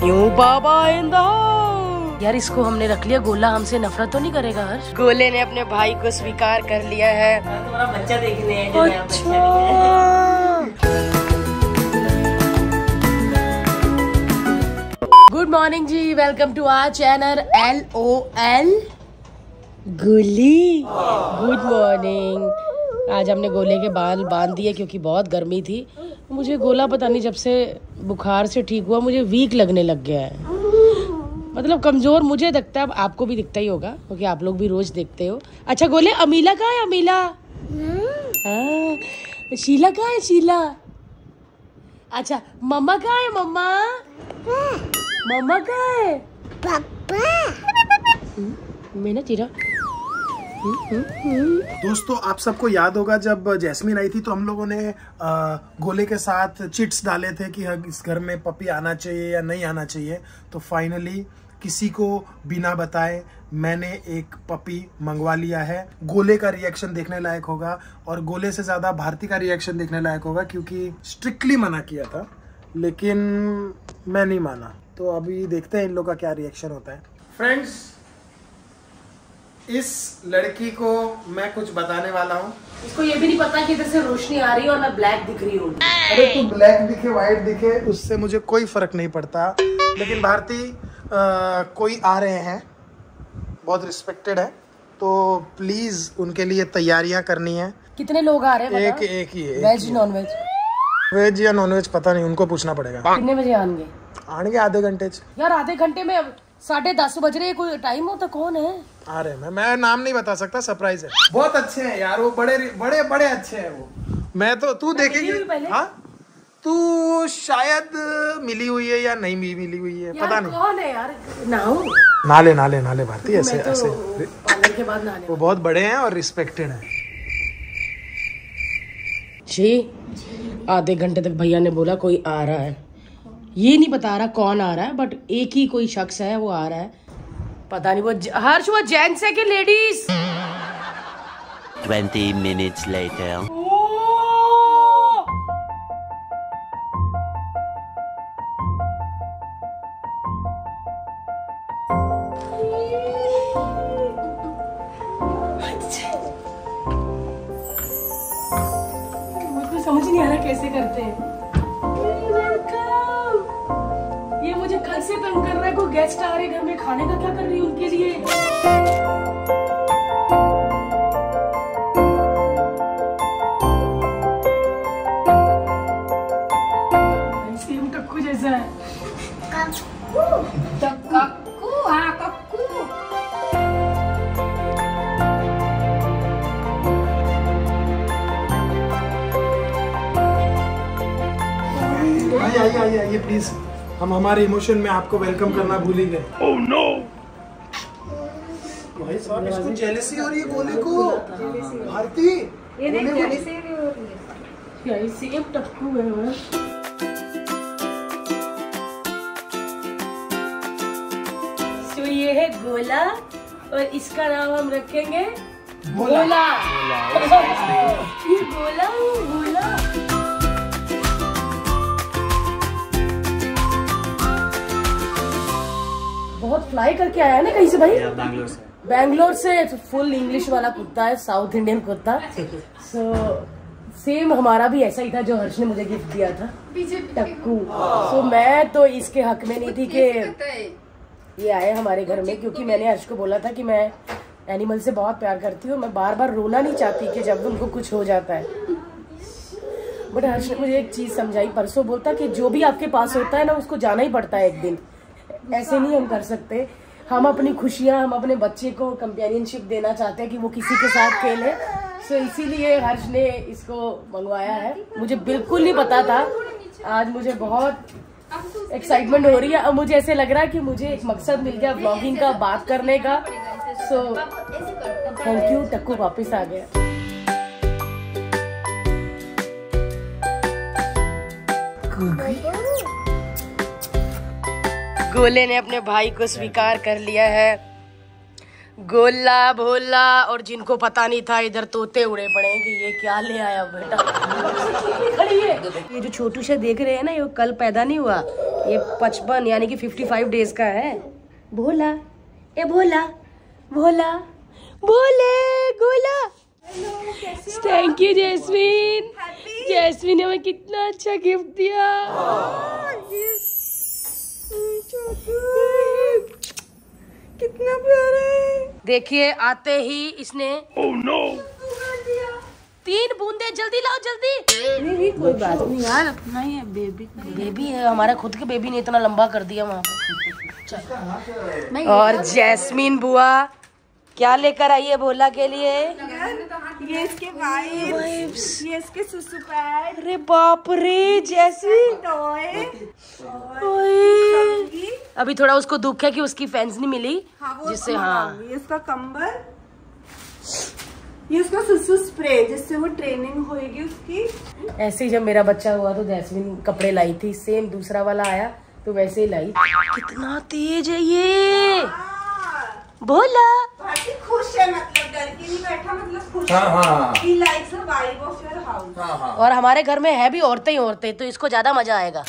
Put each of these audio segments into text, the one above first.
क्यों बाबा आइंदा यार इसको हमने रख लिया गोला हमसे नफरत तो नहीं करेगा हर्ष। गोले ने अपने भाई को स्वीकार कर लिया है। तुम्हारा बच्चा देखने है जो नया बच्चा लिया है। Good morning ji welcome to our channel L O L गोली गुड मॉर्निंग आज हमने गोले के बाल बाँध दिए क्योंकि बहुत गर्मी थी। मुझे गोला पता नहीं जब से बुखार से ठीक हुआ मुझे वीक लगने लग गया है। मतलब कमज़ोर मुझे दिखता है अब आपको भी दिखता ही होगा क्योंकि आप लोग भी रोज देखते हो। अच्छा गोले अमीला कहाँ है अमीला? हाँ शीला कहाँ है शीला? अच्छा मम्मा कहाँ है मम्मा? मम्मा कहाँ है? हम्म, मैंने तेरा दोस्तों, आप सबको याद होगा जब जैस्मीन आई थी तो हम लोगों ने गोले के साथ चिट्स डाले थे कि इस घर में पपी आना चाहिए या नहीं आना चाहिए। तो फाइनली किसी को बिना बताए मैंने एक पपी मंगवा लिया है। गोले का रिएक्शन देखने लायक होगा और गोले से ज़्यादा भारती का रिएक्शन देखने लायक होगा क्योंकि स्ट्रिक्टली मना किया था, लेकिन मैं नहीं माना। तो अभी देखते हैं इन लोग का क्या रिएक्शन होता है। फ्रेंड्स इस लड़की को मैं कुछ बताने वाला हूँ। इसको ये भी नहीं पता कि इधर से रोशनी आ रही है और मैं ब्लैक दिख रही हूँ। अरे तू ब्लैक दिखे व्हाइट दिखे उससे मुझे कोई फ़र्क नहीं पड़ता। लेकिन भारती कोई आ रहे हैं बहुत रिस्पेक्टेड है तो प्लीज़ उनके लिए तैयारियाँ करनी है। कितने लोग आ रहे हैं एक एक ही है वेज नॉन वेज? वेज या नॉन वेज पता नहीं उनको पूछना पड़ेगा। कितने बजे आएँगे? आएँगे आधे घंटे यार आधे घंटे में अब साढ़े दस बज रहे कोई टाइम हो तो कौन है? आ रहे मैं मैं नाम नहीं बता सकता सरप्राइज़ है। बहुत अच्छे हैं यार वो बड़े बड़े बड़े अच्छे हैं वो। मैं तो तू देखेगी। हाँ? तू शायद मिली हुई है या नहीं मिली मिली हुई है पता नहीं। कौन है यार? नाले नाले नाले भारती ऐसे तो ऐसे। के बाद नहाने वो बहुत बड़े हैं और रिस्पेक्टेड हैं। जी आधे घंटे तक भैया ने बोला कोई आ रहा है। ये नहीं बता रहा कौन आ रहा है बट एक ही कोई शख्स है, वो आ रहा है पता नहीं वो ज- हर्ष, वो जेंट्स है कि लेडीज़ 20 मिनट्स later. गेस्ट आ रहे घर में खाने का क्या कर रही हूँ उनके लिए? जैसा है। कक्कू? हाँ कक्कू। आइए आइए आइए आइए प्लीज़ हम हमारे इमोशन में आपको वेलकम करना भूल ही गए ओह नो भाई साहब इसको जेलसी हो रही है गोले को? भारती ये देख गोले जैसे ही रही है। सेम टक्कू है वो। तो ये है गोला और इसका नाम हम रखेंगे गोला। ये गोला गोला। बहुत फ्लाई करके आया है ना कहीं से भाई? बैंगलोर से। फुल इंग्लिश वाला कुत्ता है साउथ इंडियन कुत्ता। सो सेम हमारा भी ऐसा ही था जो हर्ष ने मुझे गिफ्ट दिया था। टक्कू। सो मैं तो इसके हक में नहीं थी कि ये आए हमारे घर में क्योंकि मैंने हर्ष को बोला था कि मैं एनिमल से बहुत प्यार करती हूँ। मैं बार बार रोना नहीं चाहती कि जब उनको कुछ हो जाता है। बट हर्ष ने मुझे एक चीज़ समझाई। परसों बोलता कि जो भी आपके पास होता है ना उसको जाना ही पड़ता है एक दिन। ऐसे नहीं हम कर सकते। हम अपनी खुशियाँ, हम अपने बच्चे को कंपेनियनशिप देना चाहते हैं कि वो किसी के साथ खेले। सो इसीलिए हर्ष ने इसको मंगवाया है। मुझे बिल्कुल नहीं पता था। आज मुझे बहुत एक्साइटमेंट हो रही है। अब मुझे ऐसे लग रहा है कि मुझे एक मकसद मिल गया ब्लॉगिंग का, बात करने का। सो थैंक यू टक्कू वापस आ गया। गोले ने अपने भाई को स्वीकार कर लिया है। गोला भोला और जिनको पता नहीं था इधर तोते उड़े पड़े कि ये क्या ले आया बेटा? ये जो छोटू से देख रहे हैं ना ये कल पैदा नहीं हुआ ये पचपन यानी कि फिफ्टी फाइव डेज़ का है। भोला ए भोला भोला भोले गोला। थैंक यू जैस्मीन जैस्मीन ने हमें कितना अच्छा गिफ्ट दिया। देखिए आते ही इसने oh, no! तीन बूंदे जल्दी लाओ जल्दी। नहीं नहीं कोई बात नहीं यार अपना ही है बेबी। बेबी है हमारा खुद के बेबी ने इतना लंबा कर दिया वहाँ पे। और जैस्मीन बुआ क्या लेकर आई है भोला के लिए? ये इसके वाइब्स ये इसके सुसु पैड अरे बाप रे ओए। अभी थोड़ा उसको दुख है कि उसकी फैंस नहीं मिली हाँ जिससे हाँ ये इसका कंबल। ये उसका सुसु स्प्रे जिससे वो ट्रेनिंग होएगी उसकी। ऐसे ही जब मेरा बच्चा हुआ तो जैस्मिन कपड़े लाई थी सेम दूसरा वाला आया तो वैसे ही लाई। कितना तेज है ये। भोला भारती खुश है मतलब डर के नहीं बैठा मतलब खुश हाँ, हाँ। ही और हमारे घर में है भी औरतें ही औरतें तो इसको ज़्यादा मज़ा आएगा।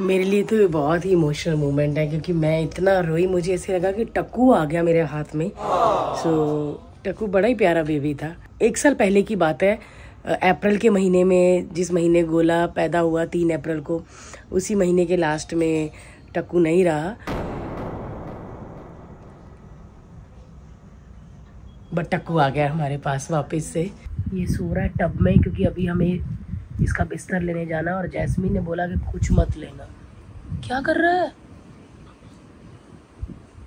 मेरे लिए तो ये बहुत ही इमोशनल मोमेंट है क्योंकि मैं इतना रोई मुझे ऐसे लगा कि टक्कू आ गया मेरे हाथ में। सो so, टक्कू बड़ा ही प्यारा बेबी था। एक साल पहले की बात है अप्रैल के महीने में जिस महीने गोला पैदा हुआ तीन अप्रैल को उसी महीने के लास्ट में टक्कू नहीं रहा। बट टक्कू आ गया हमारे पास वापस से। ये सो रहा है टब में क्योंकि अभी हमें इसका बिस्तर लेने जाना है और जैस्मीन ने बोला कि कुछ मत लेना। क्या कर रहा है?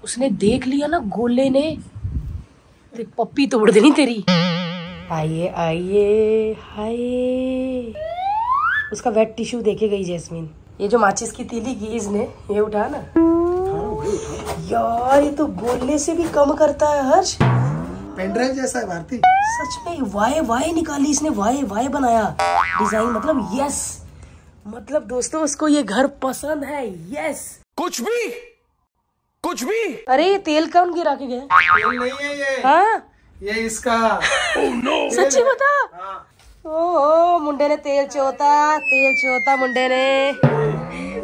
उसने देख लिया ना गोले ने। पप्पी तोड़ देनी तेरी। आइए आइए हाय। उसका वेट टिश्यू देखे गई जैस्मीन। ये जो माचिस की तीली की इसने ये उठा ना। यार ये तो गोले से भी कम करता है हर्ष। पेनड्राइव जैसा है भारती। सच में वाई वाई निकाली इसने वाई वाई बनाया। डिज़ाइन मतलब यस मतलब दोस्तों उसको ये घर पसंद है यस कुछ भी कुछ भी। अरे ये तेल कौन गिरा के गया? ये नहीं है ये। हाँ? ये इसका। Oh, no. सच्ची बता? ओहो मुंडे ने तेल चोता तेल चोता मुंडे ने।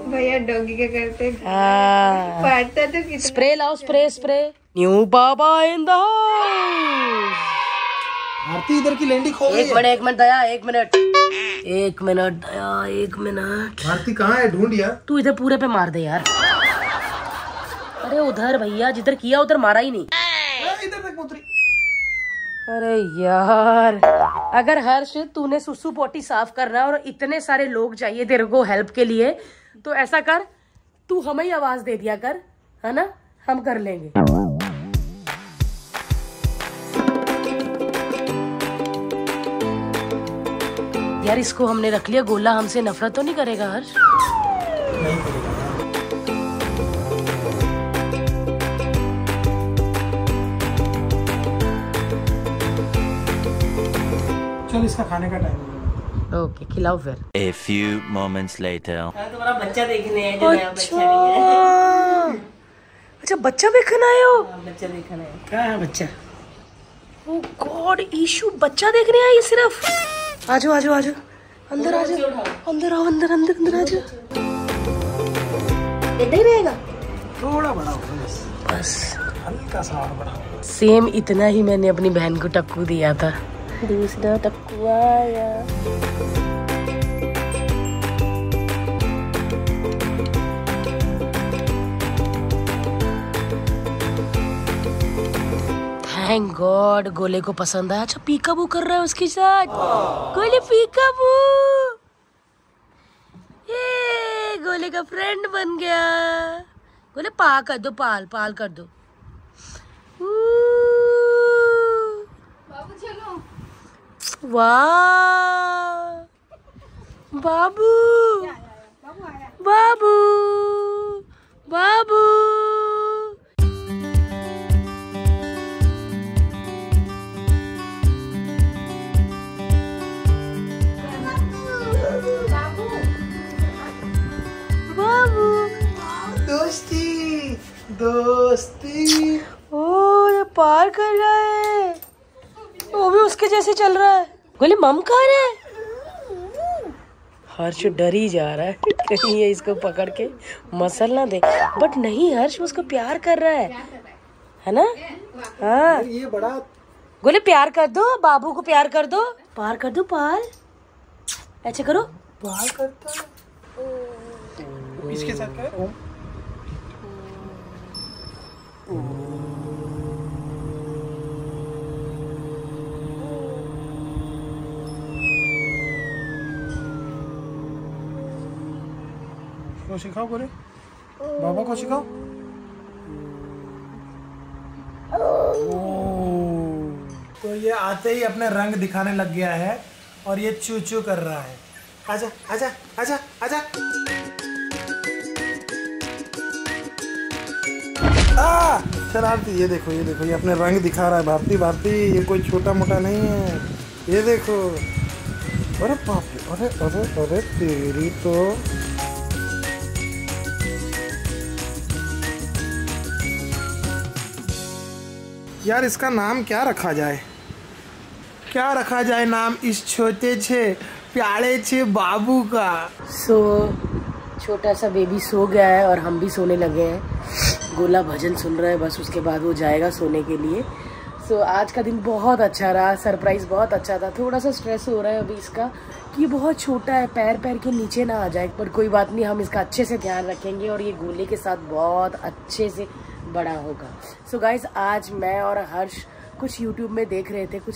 भैया डॉगी क्या करते हाँ। पढ़ता तो कितना स्प्रे लाओ स्प्रे स्प्रे। न्यू बाबा इन द भारती इधर की लेंडी खो एक मिनट एक मिनट दया एक मिनट। एक मिनट दया एक मिनट। भारती कहाँ है? ढूंढ यार। तू इधर पूरे पे मार दे यार। अरे उधर भैया जिधर किया उधर मारा ही नहीं। ए, इधर तक उतरी अरे यार अगर हर्ष तूने सुसु पोटी साफ़ करना और इतने सारे लोग चाहिए तेरे को हेल्प के लिए तो ऐसा कर, तू हमें ही आवाज़ दे दिया कर, है ना? हम कर लेंगे। यार, इसको हमने रख लिया, गोला हमसे नफरत तो नहीं करेगा, हर्ष? चल, इसका खाने का टाइम ओके खिलाओ फिर। A few moments later. हाँ, तुम्हारा बच्चा देखने है जो नया बच्चा नहीं है। अच्छा बच्चा देखने आए हो? हाँ, बच्चा देखना है कहाँ बच्चा। ओ गॉड ईशु बच्चा देखने आई सिर्फ़। आजो आजो आजो। अंदर आजो। अंदर आओ अंदर अंदर अंदर आजो। इधर ही रहेगा? थोड़ा बड़ा बस। बस। हल्का सा और बड़ा सेम इतना ही मैंने अपनी बहन को टक्कू दिया था। टक्कू आया थैंक गॉड गोले को पसंद आया। अच्छा पीकाबू कर रहा है उसके साथ। गोले, पीकाबू। ये, गोले का फ्रेंड बन गया। गोले, पा कर दो, पाल पाल कर दो। वाह। बाबू। बाबू। बाबू। बाबू। दोस्ती दो प्यार कर रहा है। वो भी उसके जैसे चल रहा है। बोले मम कहाँ है? हर्ष डर ही जा रहा है कहीं ये इसको पकड़ के मसल ना दे। बट नहीं हर्ष उसको प्यार कर रहा है। है ना? हाँ। ये बड़ा बोले प्यार कर दो बाबू को प्यार कर दो। पार कर दो पार ऐसे करो। बाहर करता है। इसके साथ क्या को सिखाओ गोरे बाबा को सिखाओ। तो ये आते ही अपने रंग दिखाने लग गया है और ये चू चू कर रहा है। आजा आजा आजा आजा। आ शरारती, ये देखो ये देखो, ये अपने रंग दिखा रहा है। भारती भारती, ये कोई छोटा मोटा नहीं है। ये देखो। अरे बाप अरे अरे अरे, तेरी तो यार इसका नाम क्या रखा जाए? क्या रखा जाए नाम इस छोटे छे प्यारे छे बाबू का? सो so, छोटा सा बेबी सो गया है और हम भी सोने लगे हैं। गोला भजन सुन रहा है बस उसके बाद वो जाएगा सोने के लिए। सो so, आज का दिन बहुत अच्छा रहा सरप्राइज़ बहुत अच्छा था। थोड़ा सा स्ट्रेस हो रहा है अभी इसका कि ये बहुत छोटा है पैर पैर के नीचे ना आ जाए। पर कोई बात नहीं हम इसका अच्छे से ध्यान रखेंगे और ये गोले के साथ बहुत अच्छे से बड़ा होगा। सो so गाइज़ आज मैं और हर्ष कुछ यूट्यूब में देख रहे थे कुछ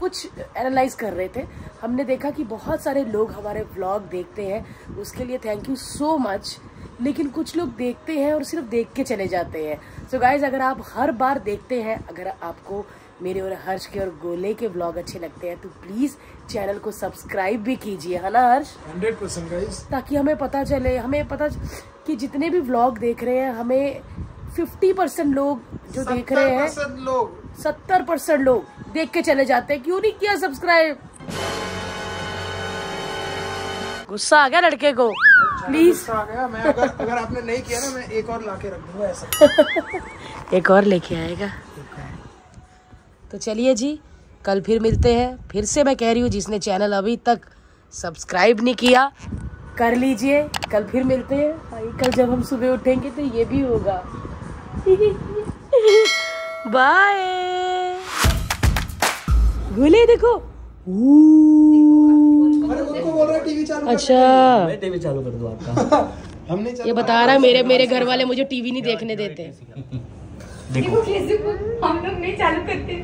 कुछ एनालाइज कर रहे थे। हमने देखा कि बहुत सारे लोग हमारे ब्लॉग देखते हैं उसके लिए थैंक यू सो मच लेकिन कुछ लोग देखते हैं और सिर्फ़ देख के चले जाते हैं। सो so गाइज़ अगर आप हर बार देखते हैं अगर आपको मेरे और हर्ष के और गोले के ब्लॉग अच्छे लगते हैं तो प्लीज़ चैनल को सब्सक्राइब भी कीजिए है ना हर्ष? हंड्रेड परसेंट गाइस ताकि हमें पता चले हमें पता कि जितने भी ब्लॉग देख रहे हैं हमें फिफ्टी परसेंट लोग जो देख रहे हैं लोग। सत्तर परसेंट लोग देख के चले जाते हैं। क्यों नहीं किया सब्सक्राइब गुस्सा आ गया लड़के को। प्लीज़ आ गया। मैं अगर अगर आपने नहीं किया ना मैं एक और लाके रख दूँगा ऐसा। एक और लेके आएगा। तो चलिए जी कल फिर मिलते हैं। फिर से मैं कह रही हूँ जिसने चैनल अभी तक सब्सक्राइब नहीं किया कर लीजिए। कल फिर मिलते हैं। भाई कल जब हम सुबह उठेंगे तो ये भी होगा। बाय। भूले देखो। अरे उनको बोल रहा है टीवी चालू अच्छा टीवी चालू कर दो आपका। हमने ये बता रहा। है मेरे मेरे घर वाले मुझे टीवी नहीं देखने देते। देखो हम लोग नहीं चालू करते।